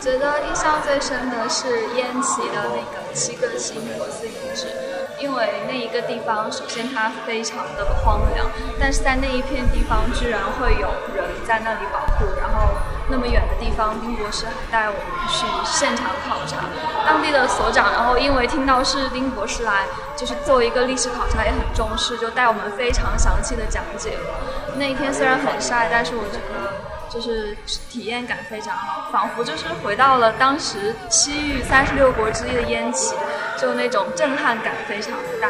觉得印象最深的是燕齐的那个七个星国士遗址，因为那一个地方，首先它非常的荒凉，但是在那一片地方居然会有人在那里保护，然后那么远的地方，丁博士还带我们去现场考察当地的所长，然后因为听到是丁博士来，就是做一个历史考察也很重视，就带我们非常详细的讲解。那一天虽然很晒，但是我觉得。就是体验感非常好，仿佛就是回到了当时西域三十六国之一的燕耆，就那种震撼感非常大。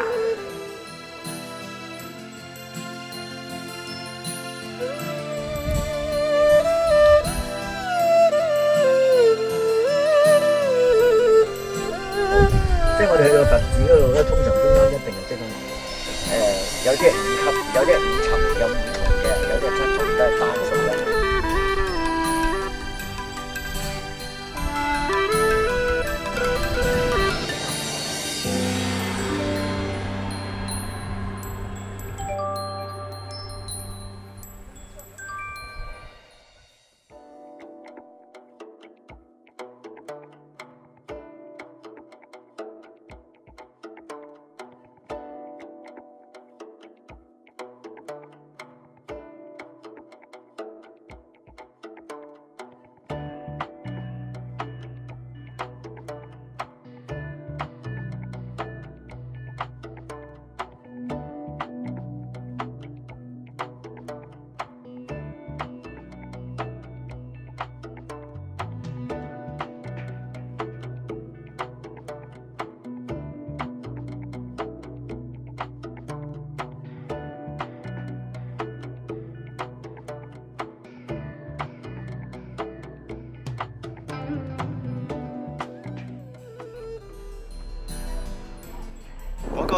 即系我哋去到佛寺嗰度咧，通常都有一定嘅即系，诶，有啲五级，有啲五层，有五层嘅，有啲七层都系单。